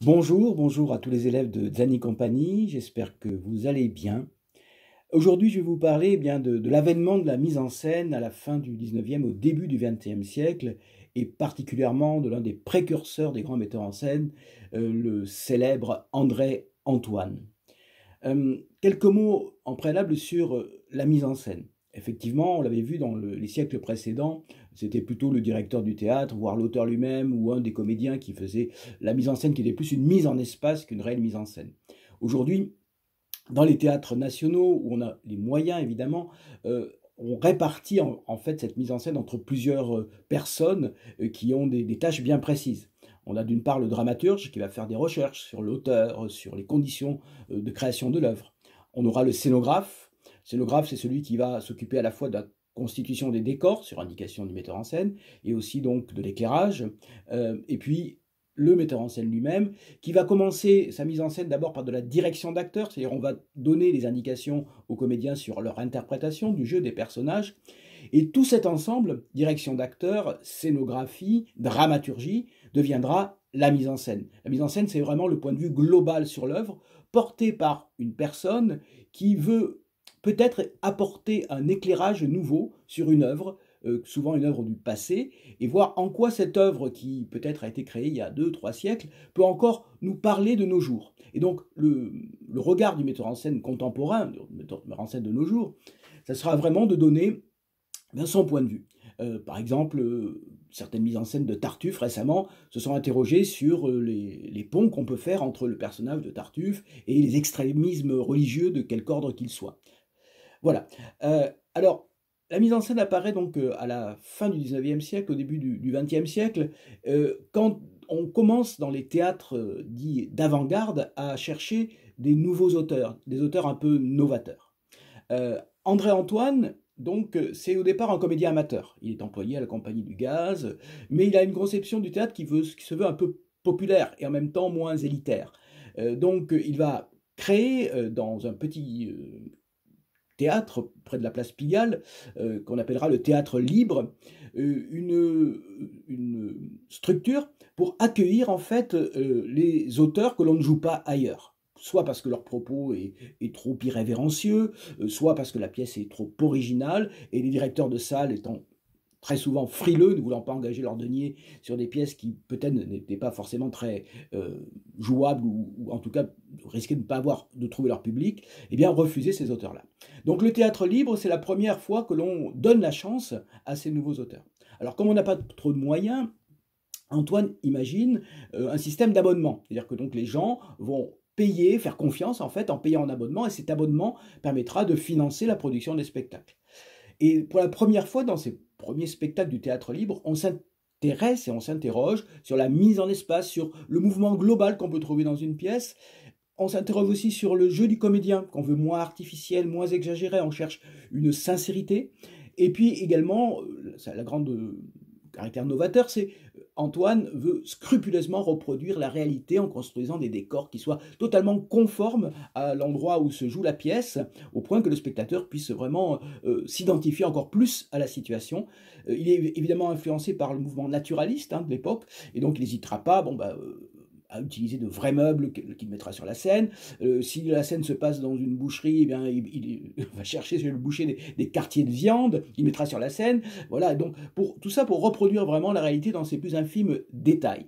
Bonjour, bonjour à tous les élèves de Zani Compagnie, j'espère que vous allez bien. Aujourd'hui, je vais vous parler eh bien de, l'avènement de la mise en scène à la fin du 19e, au début du 20e siècle, et particulièrement de l'un des précurseurs des grands metteurs en scène, euh, le célèbre André Antoine. Euh, quelques mots en préalable sur euh, la mise en scène. Effectivement, on l'avait vu dans les siècles précédents, c'était plutôt le directeur du théâtre, voire l'auteur lui-même, ou un des comédiens qui faisait la mise en scène, qui était plus une mise en espace qu'une réelle mise en scène. Aujourd'hui, dans les théâtres nationaux, où on a les moyens évidemment, euh, on répartit en, fait cette mise en scène entre plusieurs euh, personnes euh, qui ont des, tâches bien précises. On a d'une part le dramaturge qui va faire des recherches sur l'auteur, sur les conditions de création de l'œuvre. On aura le scénographe Scénographe, c'est celui qui va s'occuper à la fois de la constitution des décors sur indication du metteur en scène et aussi donc de l'éclairage. Euh, et puis le metteur en scène lui-même, qui va commencer sa mise en scène d'abord par de la direction d'acteurs, c'est-à-dire on va donner des indications aux comédiens sur leur interprétation du jeu des personnages. Et tout cet ensemble, direction d'acteurs, scénographie, dramaturgie, deviendra la mise en scène. La mise en scène, c'est vraiment le point de vue global sur l'œuvre, porté par une personne qui veut peut-être apporter un éclairage nouveau sur une œuvre, euh, souvent une œuvre du passé, et voir en quoi cette œuvre, qui peut-être a été créée il y a deux, trois siècles, peut encore nous parler de nos jours. Et donc le, regard du metteur en scène contemporain, du metteur en scène de nos jours, ça sera vraiment de donner ben, son point de vue. Euh, par exemple, euh, certaines mises en scène de Tartuffe récemment se sont interrogées sur les, les ponts qu'on peut faire entre le personnage de Tartuffe et les extrémismes religieux de quelque ordre qu'ils soient. Voilà. Euh, alors, la mise en scène apparaît donc euh, à la fin du 19e siècle, au début du, 20e siècle, euh, quand on commence dans les théâtres dits d'avant-garde à chercher des nouveaux auteurs, des auteurs un peu novateurs. André Antoine, donc, c'est au départ un comédien amateur. Il est employé à la compagnie du gaz, mais il a une conception du théâtre qui se veut un peu populaire et en même temps moins élitaire. donc, il va créer dans un petit théâtre près de la place Pigalle, euh, qu'on appellera le théâtre libre, euh, une, une, structure pour accueillir en fait euh, les auteurs que l'on ne joue pas ailleurs. Soit parce que leur propos est, est, trop irrévérencieux, soit parce que la pièce est trop originale, et les directeurs de salle étant très souvent frileux, ne voulant pas engager leur denier sur des pièces qui peut-être n'étaient pas forcément très euh, jouables ou, en tout cas risquaient de ne pas avoir de trouver leur public, eh bien refuser ces auteurs-là. Donc le théâtre libre, c'est la première fois que l'on donne la chance à ces nouveaux auteurs. Alors comme on n'a pas trop de moyens, Antoine imagine euh, un système d'abonnement, c'est-à-dire que donc les gens vont payer, faire confiance en fait en payant un abonnement, et cet abonnement permettra de financer la production des spectacles. Et pour la première fois dans ces premier spectacle du théâtre libre, on s'intéresse et on s'interroge sur la mise en espace, sur le mouvement global qu'on peut trouver dans une pièce. On s'interroge aussi sur le jeu du comédien, qu'on veut moins artificiel, moins exagéré, on cherche une sincérité. Et puis également, euh, la grande caractère novateur, c'est euh, Antoine veut scrupuleusement reproduire la réalité en construisant des décors qui soient totalement conformes à l'endroit où se joue la pièce, au point que le spectateur puisse vraiment euh, s'identifier encore plus à la situation. Euh, il est évidemment influencé par le mouvement naturaliste hein, de l'époque, et donc il n'hésitera pas, bon bah, à utiliser de vrais meubles qu'il mettra sur la scène. Euh, si la scène se passe dans une boucherie, eh bien, il, va chercher sur le boucher des, quartiers de viande, il mettra sur la scène. Voilà, donc pour, tout ça pour reproduire vraiment la réalité dans ses plus infimes détails.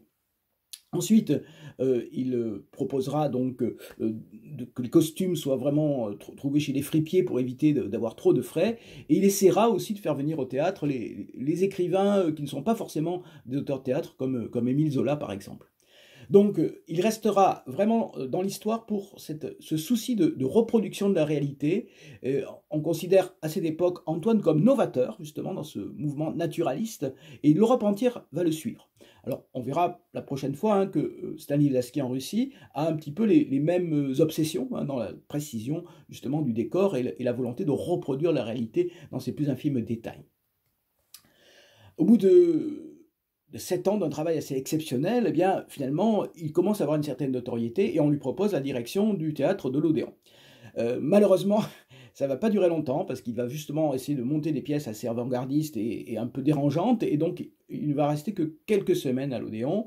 Ensuite, euh, il euh, proposera donc que les costumes soient vraiment trouvés chez les fripiers pour éviter d'avoir trop de frais. Et il essaiera aussi de faire venir au théâtre les, les écrivains qui ne sont pas forcément des auteurs de théâtre, comme, comme Émile Zola par exemple. Donc euh, il restera vraiment euh, dans l'histoire pour ce souci de, reproduction de la réalité. on considère à cette époque Antoine comme novateur, justement, dans ce mouvement naturaliste, et l'Europe entière va le suivre. Alors, on verra la prochaine fois hein, que euh, Stanislavski en Russie a un petit peu les, mêmes obsessions hein, dans la précision, justement, du décor et, la volonté de reproduire la réalité dans ses plus infimes détails. Au bout de de 7 ans d'un travail assez exceptionnel, eh bien, finalement, il commence à avoir une certaine notoriété et on lui propose la direction du théâtre de l'Odéon. Euh, malheureusement, ça va pas durer longtemps parce qu'il va justement essayer de monter des pièces assez avant-gardistes et, un peu dérangeantes et donc il ne va rester que quelques semaines à l'Odéon.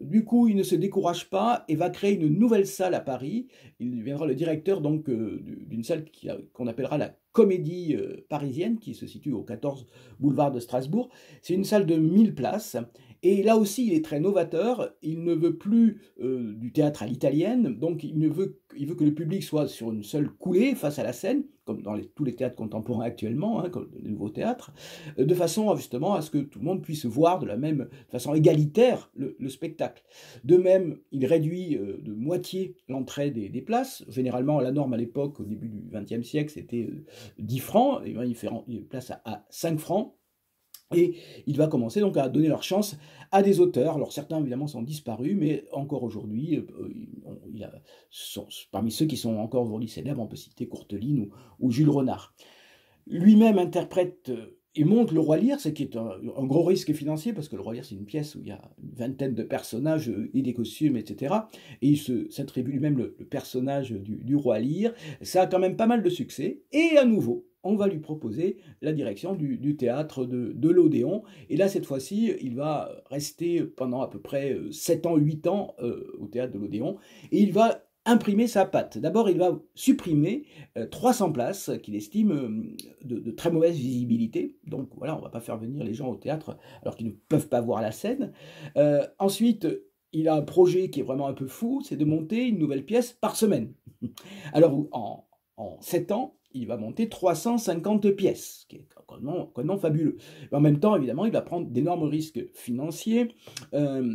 Du coup, il ne se décourage pas et va créer une nouvelle salle à Paris. Il deviendra le directeur donc euh, d'une salle qu'on appellera la Comédie euh, parisienne, qui se situe au 14 boulevard de Strasbourg. C'est une salle de 1000 places et là aussi, il est très novateur. Il ne veut plus euh, du théâtre à l'italienne, donc il, veut, que le public soit sur une seule coulée face à la scène, comme dans tous les théâtres contemporains actuellement, hein, comme le nouveau théâtre, euh, de façon justement à ce que tout le monde puisse voir de la même façon égalitaire le, spectacle. De même, il réduit euh, de moitié l'entrée des, places. Généralement, la norme à l'époque, au début du XXe siècle, c'était 10 francs, et il fait place à, à 5 francs. Et il va commencer donc à donner leur chance à des auteurs. Alors certains évidemment sont disparus, mais encore aujourd'hui, euh, parmi ceux qui sont encore aujourd'hui célèbres, on peut citer Courteline ou, Jules Renard. Lui-même interprète euh, et monte le Roi Lear, ce qui est un, gros risque financier, parce que le Roi Lear, c'est une pièce où il y a une vingtaine de personnages euh, et des costumes, etc. Et il s'attribue lui-même le, personnage du, Roi Lear. Ça a quand même pas mal de succès. Et à nouveau, on va lui proposer la direction du, théâtre de, l'Odéon. Et là, cette fois-ci, il va rester pendant à peu près 7 ans, 8 ans euh, au théâtre de l'Odéon. Et il va imprimer sa patte. D'abord, il va supprimer 300 euh, places qu'il estime euh, de, très mauvaise visibilité. Donc voilà, on ne va pas faire venir les gens au théâtre alors qu'ils ne peuvent pas voir la scène. ensuite, il a un projet qui est vraiment un peu fou, c'est de monter une nouvelle pièce par semaine. Alors, en, en 7 ans, il va monter 350 pièces, ce qui est un nom, fabuleux. en même temps, évidemment, il va prendre d'énormes risques financiers, euh,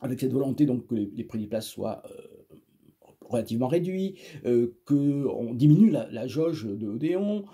avec cette volonté donc que les, prix des places soient euh, relativement réduits, euh, qu'on diminue la, jauge de Odéon,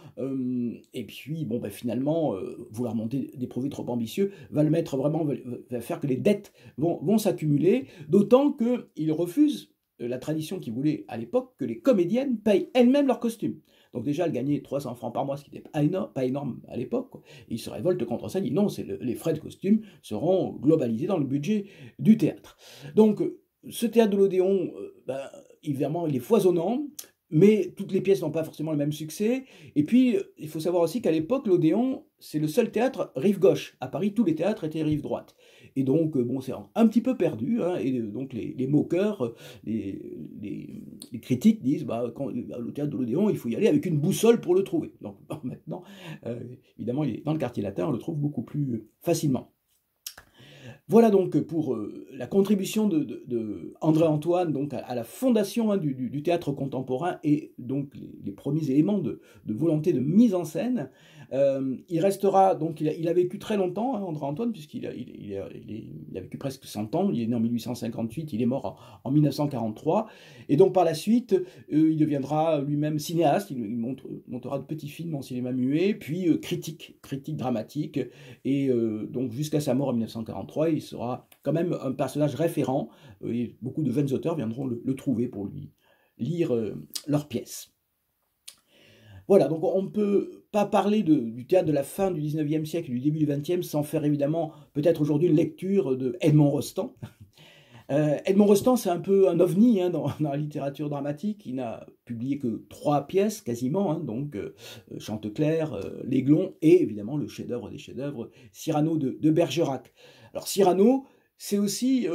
et puis, bon, ben, finalement, vouloir monter des projets trop ambitieux va le mettre vraiment, va, faire que les dettes vont, vont s'accumuler, d'autant qu'il refuse la tradition qui voulait à l'époque que les comédiennes payent elles-mêmes leurs costumes. Donc déjà, elle gagnait 300 francs par mois, ce qui n'était pas énorme, à l'époque. Il se révolte contre ça, il dit non, les frais de costume seront globalisés dans le budget du théâtre. Donc ce théâtre de l'Odéon, euh, ben, évidemment, il est foisonnant, mais toutes les pièces n'ont pas forcément le même succès. Et puis, il faut savoir aussi qu'à l'époque, l'Odéon, c'est le seul théâtre rive gauche. À Paris, tous les théâtres étaient rive droite. Et donc, euh, bon, c'est un petit peu perdu. Hein, et donc, les, moqueurs, euh, les, critiques disent, bah, quand, le théâtre de l'Odéon, il faut y aller avec une boussole pour le trouver. Donc, maintenant, euh, évidemment, dans le quartier latin, on le trouve beaucoup plus facilement. Voilà donc pour la contribution de, André Antoine donc à, la fondation hein, du, théâtre contemporain et donc les, premiers éléments de, volonté de mise en scène. Euh, il restera, donc il a, vécu très longtemps, hein, André Antoine, puisqu'il a, il, a vécu presque 100 ans, il est né en 1858, il est mort en, 1943, et donc par la suite, euh, il deviendra lui-même cinéaste, il, montera de petits films en cinéma muet, puis euh, critique, critique dramatique, et donc jusqu'à sa mort en 1943, il sera quand même un personnage référent, et beaucoup de jeunes auteurs viendront le trouver pour lui lire leurs pièces. Voilà, donc on ne peut pas parler du théâtre de la fin du 19e siècle et du début du 20e sans faire évidemment peut-être aujourd'hui une lecture de Edmond Rostand. Euh, Edmond Rostand, c'est un peu un ovni hein, dans, la littérature dramatique. Il n'a publié que trois pièces quasiment, hein, donc euh, Chanteclair, euh, L'Aiglon et évidemment le chef-d'œuvre des chefs-d'œuvre, Cyrano de, Bergerac. Alors Cyrano, c'est aussi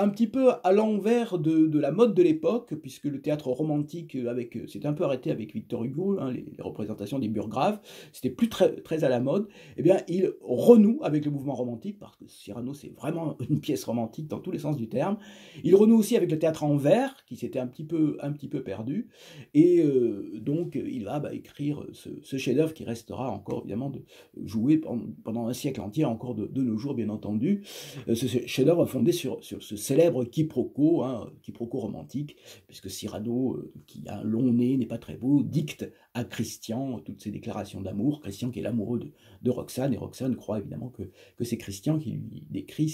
un petit peu à l'envers de, la mode de l'époque, puisque le théâtre romantique avec s'est un peu arrêté avec Victor Hugo, hein, les, représentations des burgraves, c'était plus très, très à la mode, eh bien il renoue avec le mouvement romantique, parce que Cyrano c'est vraiment une pièce romantique dans tous les sens du terme. Il renoue aussi avec le théâtre en vers, qui s'était un petit peu, un petit peu perdu, et euh, donc il va bah, écrire ce, chef-d'œuvre qui restera encore évidemment de jouer pendant, un siècle entier, encore de, nos jours bien entendu, euh, ce chef-d'œuvre fondé sur ce célèbre quiproquo, hein, quiproquo romantique, puisque Cyrano, euh, qui a un long nez, n'est pas très beau, dicte à Christian toutes ses déclarations d'amour. Christian qui est l'amoureux de, Roxane, et Roxane croit évidemment que, c'est Christian qui lui, décrit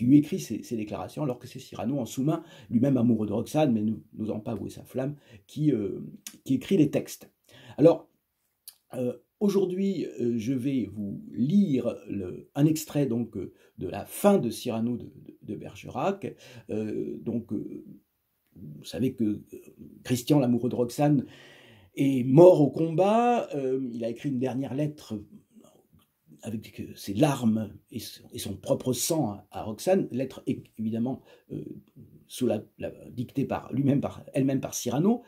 lui écrit ses, déclarations, alors que c'est Cyrano en sous-main, lui-même amoureux de Roxane, mais n'osant pas avouer sa flamme, qui, euh, qui écrit les textes. Alors, euh, Aujourd'hui, euh, je vais vous lire un extrait donc euh, de la fin de Cyrano de, Bergerac. Euh, donc, vous savez que Christian, l'amoureux de Roxane, est mort au combat. il a écrit une dernière lettre avec ses larmes et son, propre sang à, Roxane, lettre évidemment sous la, dictée par lui-même, par elle-même par Cyrano.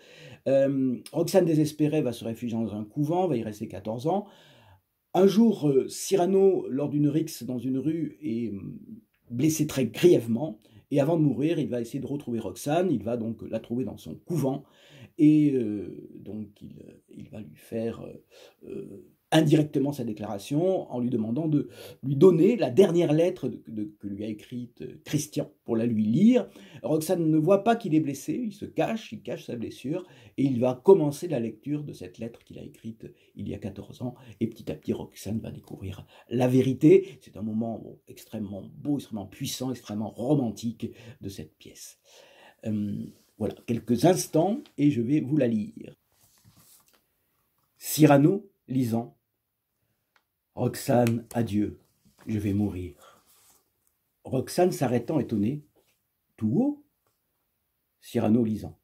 Roxane désespérée va se réfugier dans un couvent, va y rester 14 ans. Un jour, Cyrano, lors d'une rixe dans une rue, est blessé très grièvement. Et avant de mourir, il va essayer de retrouver Roxane, il va donc la trouver dans son couvent, et euh, donc il, va lui faire euh, euh, indirectement sa déclaration en lui demandant de lui donner la dernière lettre que lui a écrite Christian pour la lui lire. Roxane ne voit pas qu'il est blessé, il se cache, il cache sa blessure, et il va commencer la lecture de cette lettre qu'il a écrite il y a 14 ans, et petit à petit Roxane va découvrir la vérité. C'est un moment extrêmement beau, extrêmement puissant, extrêmement romantique de cette pièce. voilà, quelques instants, et je vais vous la lire. Cyrano lisant Roxane, adieu, je vais mourir. Roxane s'arrêtant étonnée. Tout haut Cyrano lisant.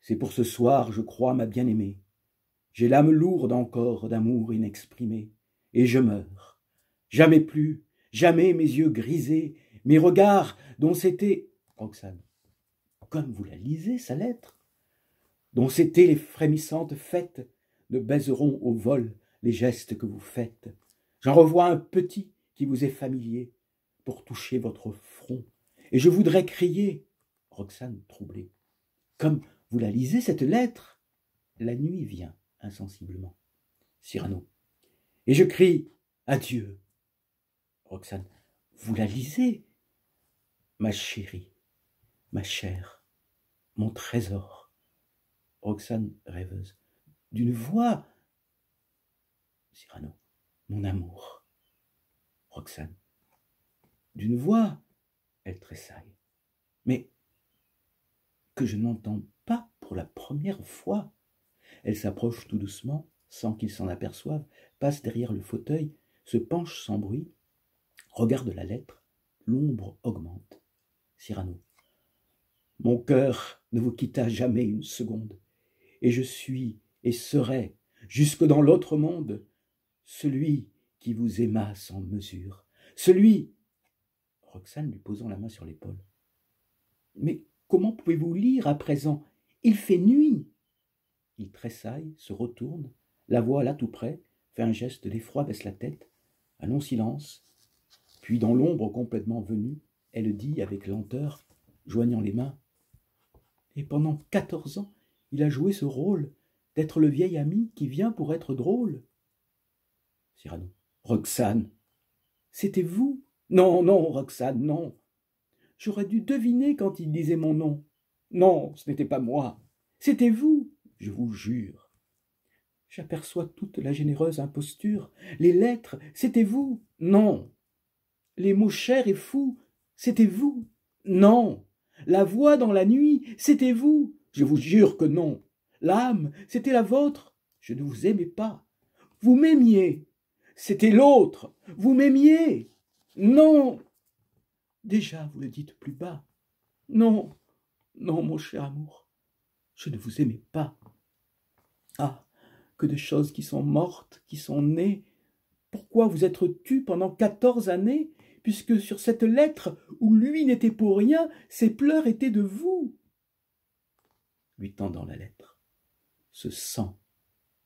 C'est pour ce soir, je crois, ma bien-aimée. J'ai l'âme lourde encore d'amour inexprimé, et je meurs. Jamais plus, jamais mes yeux grisés, mes regards dont c'était. Roxane. Comme vous la lisez, sa lettre Dont c'était les frémissantes fêtes, ne baiseront au vol les gestes que vous faites. J'en revois un petit qui vous est familier pour toucher votre front. Et je voudrais crier, Roxane troublée, comme vous la lisez cette lettre? La nuit vient insensiblement. Cyrano. Et je crie, adieu. Roxane. Vous la lisez, ma chérie, ma chère, mon trésor. Roxane rêveuse. D'une voix Cyrano, mon amour. Roxane, d'une voix, elle tressaille. Mais que je n'entends pas pour la première fois. Elle s'approche tout doucement, sans qu'il s'en aperçoive, passe derrière le fauteuil, se penche sans bruit, regarde la lettre, l'ombre augmente. Cyrano. Mon cœur ne vous quitta jamais une seconde, et je suis et serai, jusque dans l'autre monde, celui qui vous aima sans mesure, celui. Roxane lui posant la main sur l'épaule. Mais comment pouvez-vous lire à présent? Il fait nuit. Il tressaille, se retourne, la voit là tout près, fait un geste d'effroi, baisse la tête, un long silence, puis dans l'ombre complètement venue, elle dit avec lenteur, joignant les mains Et pendant quatorze ans, il a joué ce rôle d'être le vieil ami qui vient pour être drôle. Roxane. C'était vous? Non, non, Roxane, non. J'aurais dû deviner quand il disait mon nom. Non, ce n'était pas moi. C'était vous, je vous jure. J'aperçois toute la généreuse imposture. Les lettres, c'était vous? Non. Les mots chers et fous, c'était vous? Non. La voix dans la nuit, c'était vous? Je vous jure que non. L'âme, c'était la vôtre? Je ne vous aimais pas. Vous m'aimiez. C'était l'autre. Vous m'aimiez. Non. Déjà, vous le dites plus bas. Non, non, mon cher amour, je ne vous aimais pas. Ah, que de choses qui sont mortes, qui sont nées. Pourquoi vous être tu pendant quatorze années, puisque sur cette lettre où lui n'était pour rien, ses pleurs étaient de vous? Lui tendant la lettre, ce sang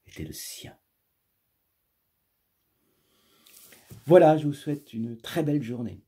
était le sien. Voilà, je vous souhaite une très belle journée.